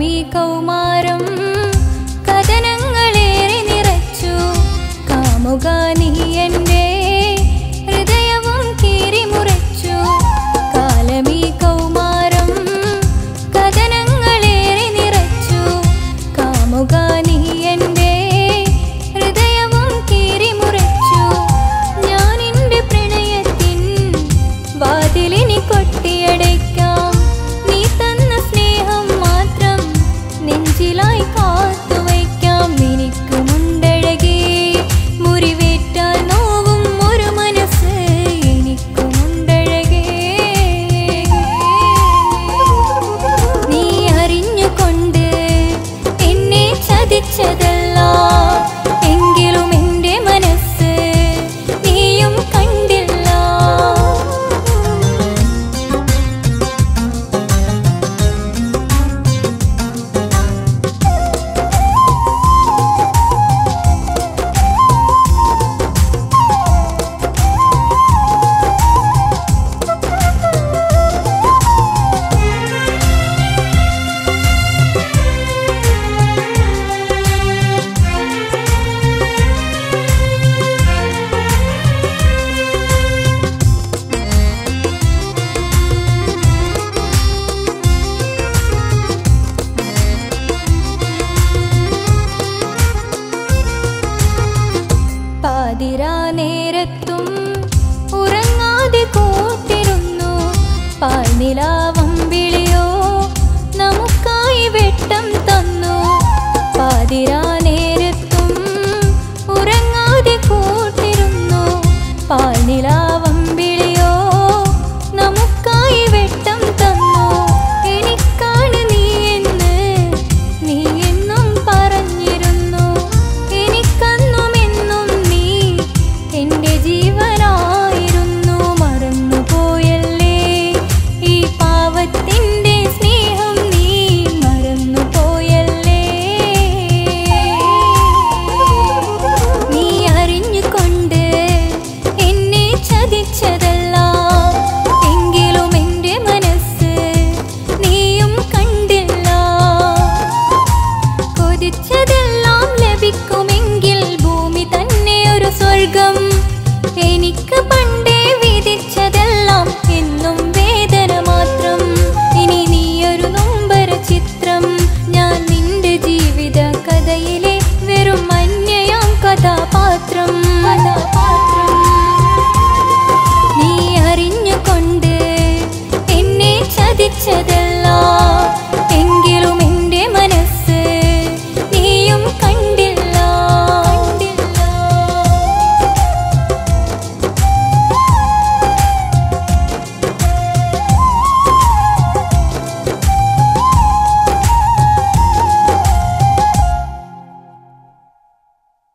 मी comma நிலாவ സ്വർഗം എനിക്ക് പണ്ടേ വിധിച്ചതെല്ലാം എന്നും വേദന മാത്രം. ഇനി നീയൊരു നൊമ്പര ചിത്രം. ഞാൻ നിന്റെ ജീവിത കഥയിലെ വെറും മഞ്ഞയാം കഥാപാത്രം കഥാപാത്രം.